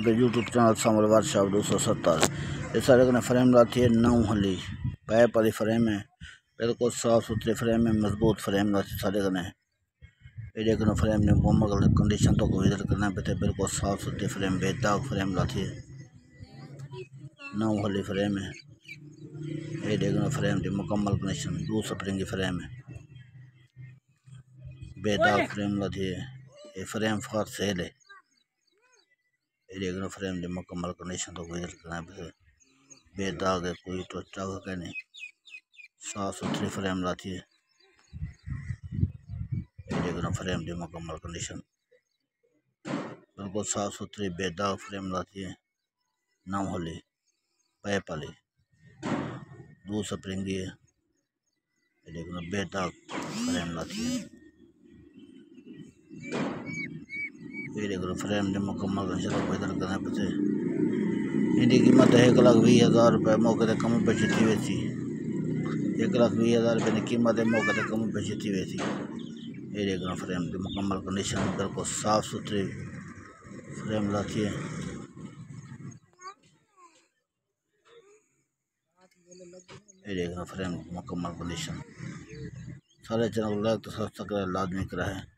पे YouTube channel summer workshop दो सौ सत्तर। ये सारे कने फ्रेम लाती है नौ हली पैप वाली फ्रेम है बिल्कुल साफ़ सुथरी फ्रेम है मज़बूत फ्रेम लाती सारे कने। ये देखो फ्रेम ने मुकम्मल कंडीशन तो इधर करना पे बिल्कुल साफ़ सुथरी फ्रेम बेदाग फ्रेम लाती है। नौ हली फ्रेम है। ये देखो फ्रेम की मुकम्मल कंडीशन दो स्प्रिंग की फ्रेम है। बेदाग फ्रेम लाती है। ये फ्रेम फॉर सेल है ये देखना फ्रेम जो मुकम्मल कंडीशन तो कोई करना बेदाग है कोई तो चाग का नहीं साफ़ सुथरी फ्रेम लाती है ये देखना फ्रेम जो मुकम्मल कंडीशन बिल्कुल साफ़ सुथरी बेदाग फ्रेम लाती है नौ होली पैप वाली दो स्प्रिंगी है ये देखना बेदाग फ्रेम लाती है देखो फ्रेम जो मुकम्मल चलो पैदल करने पे इनकी कीमत एक लाख भी हज़ार रुपये मौके से कम पे थी एक लाख भी हज़ार रुपये की कीमत है मौके से कम पे थी वैसी ये देखो फ्रेम की मुकम्मल कंडीशन बिल्कुल साफ़ सुथरी फ्रेम लाती है। ये देखना फ्रेम मुकम्मल कंडीशन सारे चैनल को लाइक तो सब्सक्राइब लाजमी करा। है